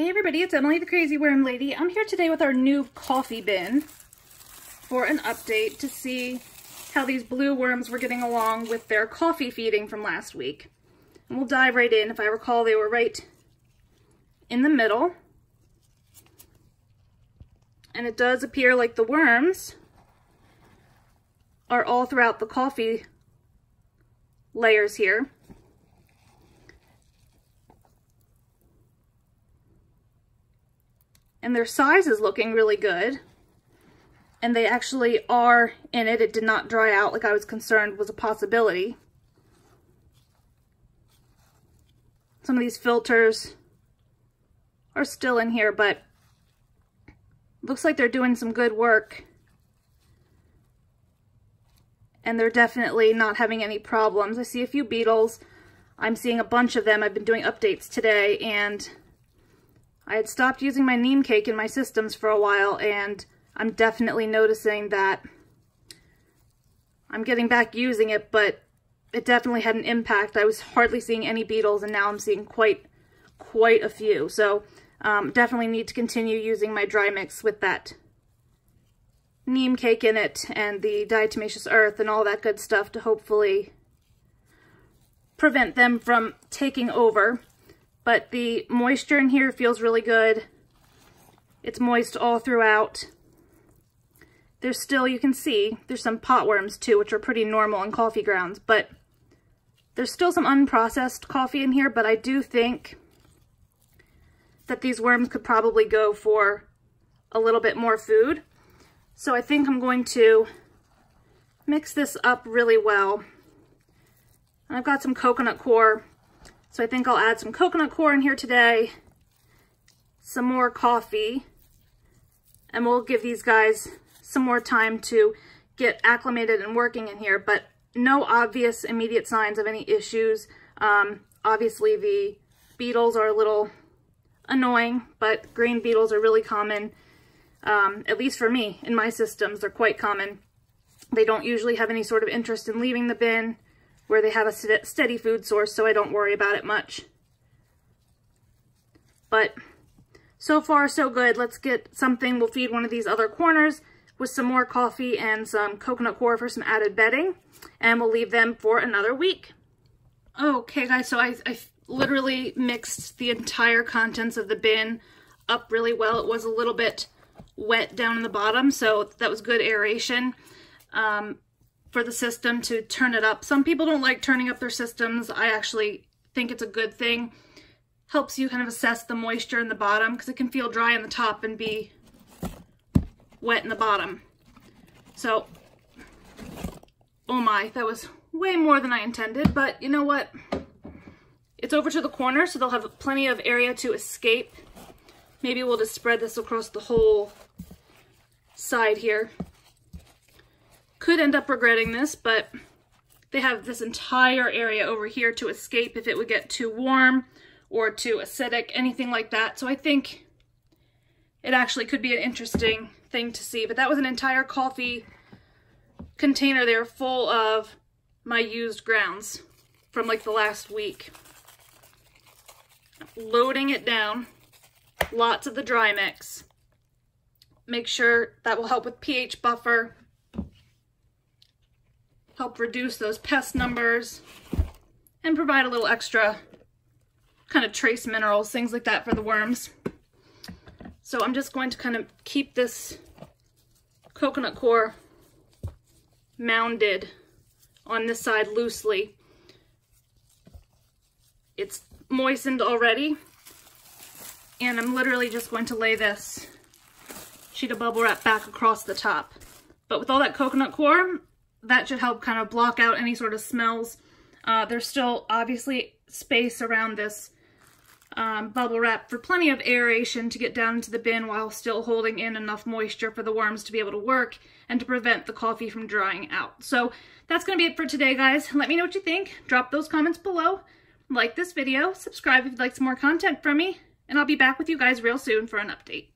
Hey everybody, it's Emily the Crazy Worm Lady. I'm here today with our new coffee bin for an update to see how these blue worms were getting along with their coffee feeding from last week. And we'll dive right in. If I recall, they were right in the middle. And it does appear like the worms are all throughout the coffee layers here. And their size is looking really good. And they actually are in it. It did not dry out like I was concerned was a possibility. Some of these filters are still in here, but looks like they're doing some good work. And they're definitely not having any problems. I see a few beetles. I'm seeing a bunch of them. I've been doing updates today, and I had stopped using my neem cake in my systems for a while and I'm definitely noticing that I'm getting back using it, but it definitely had an impact. I was hardly seeing any beetles and now I'm seeing quite, quite a few. So um, definitely need to continue using my dry mix with that neem cake in it and the diatomaceous earth and all that good stuff to hopefully prevent them from taking over. But the moisture in here feels really good. It's moist all throughout. There's still, you can see, there's some potworms too, which are pretty normal in coffee grounds, but there's still some unprocessed coffee in here, but I do think that these worms could probably go for a little bit more food. So I think I'm going to mix this up really well. And I've got some coconut coir so I think I'll add some coconut coir in here today, some more coffee, and we'll give these guys some more time to get acclimated and working in here, but no obvious immediate signs of any issues. Um, obviously the beetles are a little annoying, but green beetles are really common, um, at least for me, in my systems, they're quite common. They don't usually have any sort of interest in leaving the bin where they have a steady food source, so I don't worry about it much. But so far, so good. Let's get something. We'll feed one of these other corners with some more coffee and some coconut coir for some added bedding. And we'll leave them for another week. Okay, guys, so I, I literally mixed the entire contents of the bin up really well. It was a little bit wet down in the bottom, so that was good aeration. Um, for the system to turn it up. Some people don't like turning up their systems. I actually think it's a good thing. Helps you kind of assess the moisture in the bottom because it can feel dry in the top and be wet in the bottom. So, oh my, that was way more than I intended, but you know what? It's over to the corner, so they'll have plenty of area to escape. Maybe we'll just spread this across the whole side here. Could end up regretting this, but they have this entire area over here to escape if it would get too warm or too acidic, anything like that. So I think it actually could be an interesting thing to see. But that was an entire coffee container there full of my used grounds from like the last week. Loading it down. Lots of the dry mix. Make sure that will help with pH buffer help reduce those pest numbers, and provide a little extra kind of trace minerals, things like that for the worms. So I'm just going to kind of keep this coconut coir mounded on this side loosely. It's moistened already, and I'm literally just going to lay this sheet of bubble wrap back across the top. But with all that coconut coir, that should help kind of block out any sort of smells. Uh, there's still obviously space around this um, bubble wrap for plenty of aeration to get down into the bin while still holding in enough moisture for the worms to be able to work and to prevent the coffee from drying out. So that's going to be it for today, guys. Let me know what you think. Drop those comments below. Like this video. Subscribe if you'd like some more content from me. And I'll be back with you guys real soon for an update.